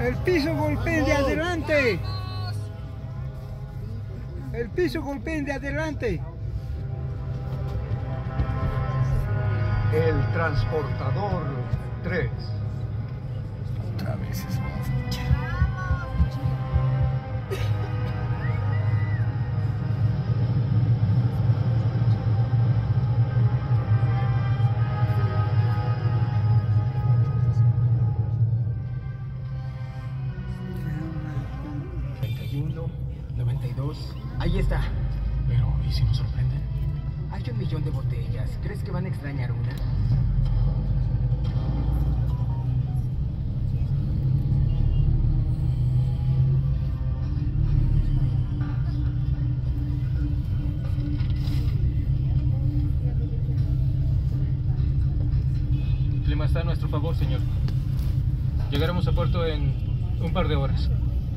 El piso golpeen de adelante. El piso golpeen de adelante. El transportador 3. Otra vez eso. Ahí está. Pero, ¿y si nos sorprenden? Hay un millón de botellas. ¿Crees que van a extrañar una? Clima está a nuestro favor, señor. Llegaremos a puerto en un par de horas.